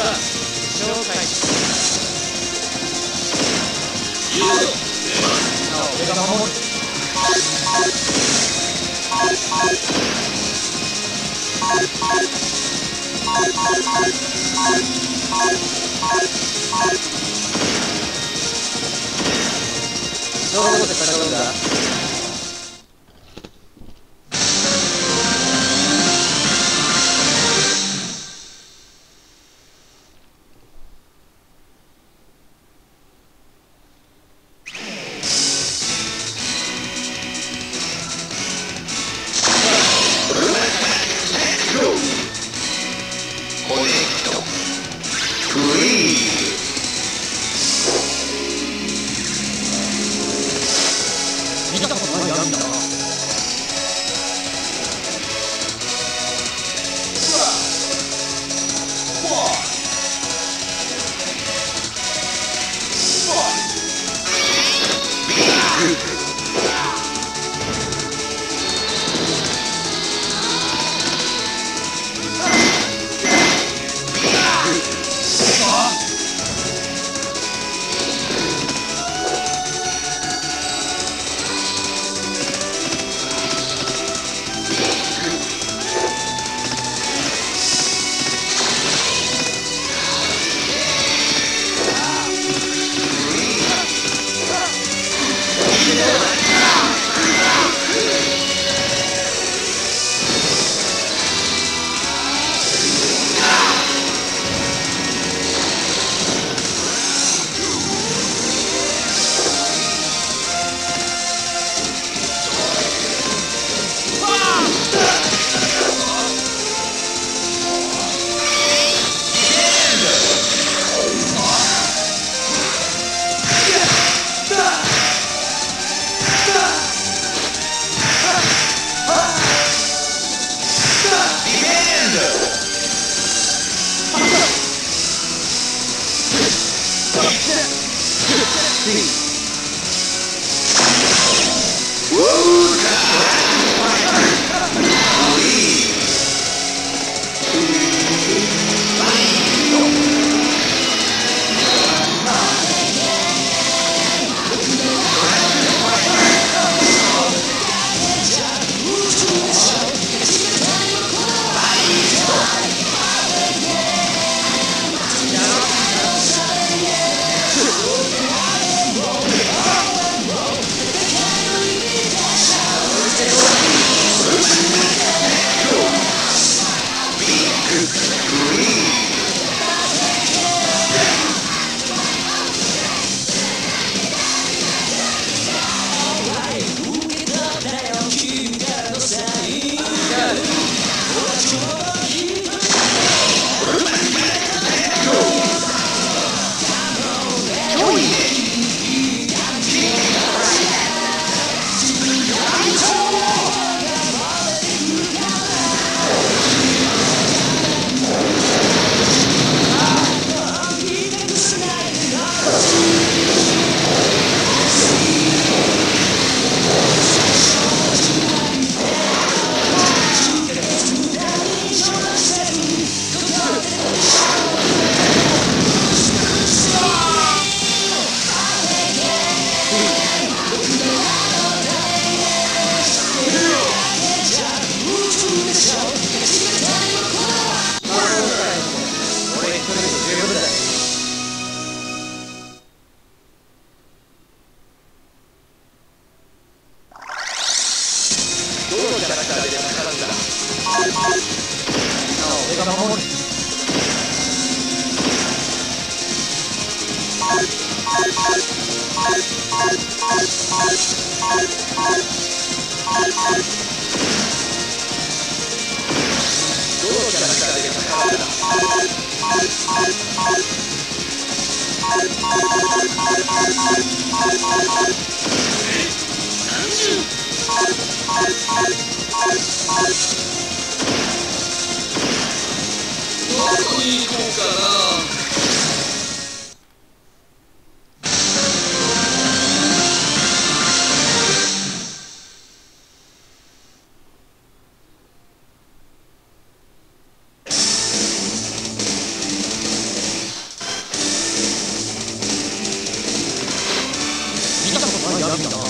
どこで戦うんだどこに行こうかな。Love.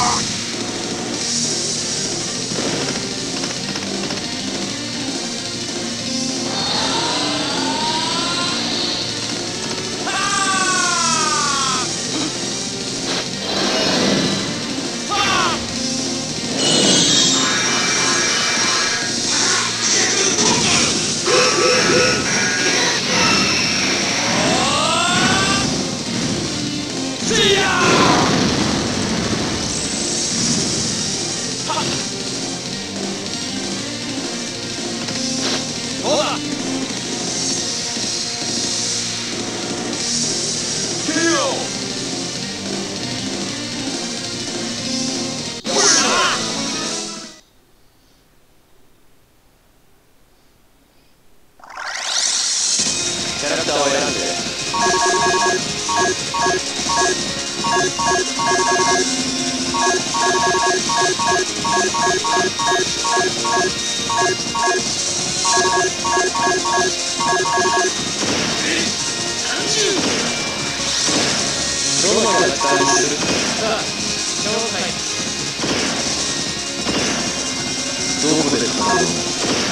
どどこで戦う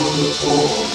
on the floor.